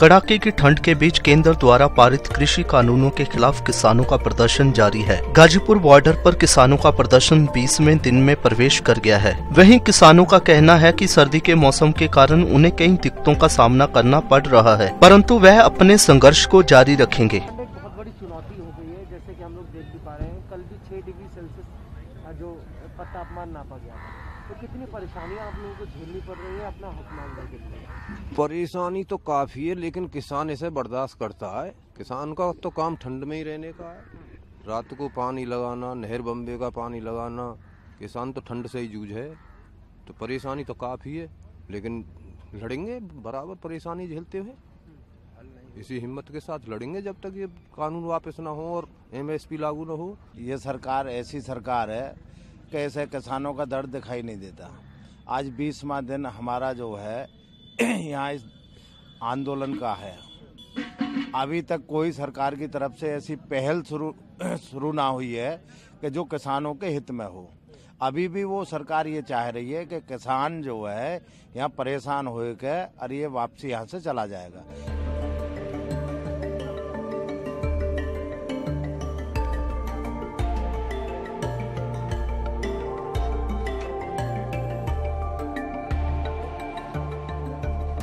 कड़ाके की ठंड के बीच केंद्र द्वारा पारित कृषि कानूनों के खिलाफ किसानों का प्रदर्शन जारी है। गाजीपुर बॉर्डर पर किसानों का प्रदर्शन 20वें दिन में प्रवेश कर गया है। वहीं किसानों का कहना है कि सर्दी के मौसम के कारण उन्हें कई दिक्कतों का सामना करना पड़ रहा है, परंतु वह अपने संघर्ष को जारी रखेंगे। बहुत बड़ी चुनौती हो गई है, जैसे कि हम लोग देख भी पा रहे हैं। कल भी छः डिग्री सेल्सियस जो तापमान नापा गया तो कितनी परेशानियाँ आप लोगों को झेलनी पड़ रही है अपना हक मांगने के लिए परेशानी तो काफ़ी है, लेकिन किसान इसे बर्दाश्त करता है। किसान का तो काम ठंड में ही रहने का है। रात को पानी लगाना, नहर बम्बे का पानी लगाना, किसान तो ठंड से ही जूझ है। तो परेशानी तो काफ़ी है, लेकिन लड़ेंगे? बराबर परेशानी झेलते हुए? इसी हिम्मत के साथ लड़ेंगे जब तक ये कानून वापस ना हो और एमएसपी लागू ना हो। ये सरकार, ऐसी सरकार है कि ऐसे किसानों का दर्द दिखाई नहीं देता। आज बीसवा दिन हमारा जो है, यहाँ इस आंदोलन का है। अभी तक कोई सरकार की तरफ़ से ऐसी पहल शुरू शुरू ना हुई है कि जो किसानों के हित में हो। अभी भी वो सरकार ये चाह रही है कि किसान जो है, यहाँ परेशान होकर और ये वापसी यहाँ से चला जाएगा।